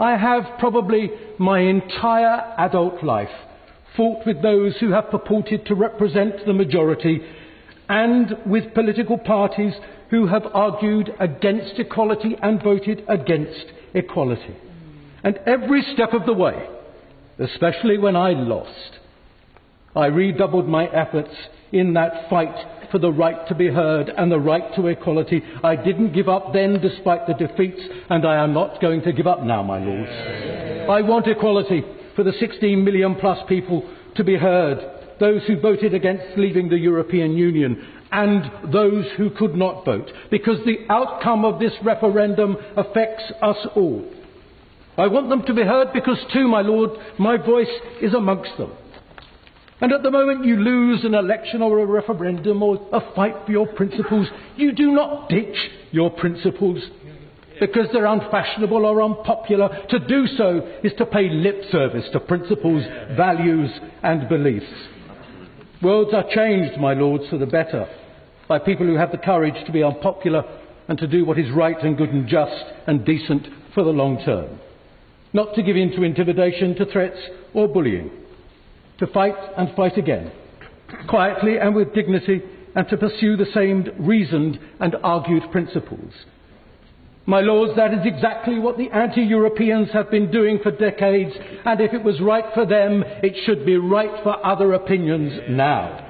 I have probably my entire adult life fought with those who have purported to represent the majority and with political parties who have argued against equality and voted against equality. And every step of the way, especially when I lost, I redoubled my efforts in that fight for the right to be heard and the right to equality. I didn't give up then despite the defeats, and I am not going to give up now, my lords. I want equality for the 16 million plus people to be heard, those who voted against leaving the European Union, and those who could not vote, because the outcome of this referendum affects us all. I want them to be heard because, too, my Lord, my voice is amongst them. And at the moment you lose an election or a referendum or a fight for your principles, you do not ditch your principles because they're unfashionable or unpopular. To do so is to pay lip service to principles, values, and beliefs. Worlds are changed, my lords, for the better by people who have the courage to be unpopular and to do what is right and good and just and decent for the long term. Not to give in to intimidation, to threats, or bullying to fight and fight again, quietly and with dignity, and to pursue the same reasoned and argued principles. My lords, that is exactly what the anti Europeans have been doing for decades, and if it was right for them, it should be right for other opinions now.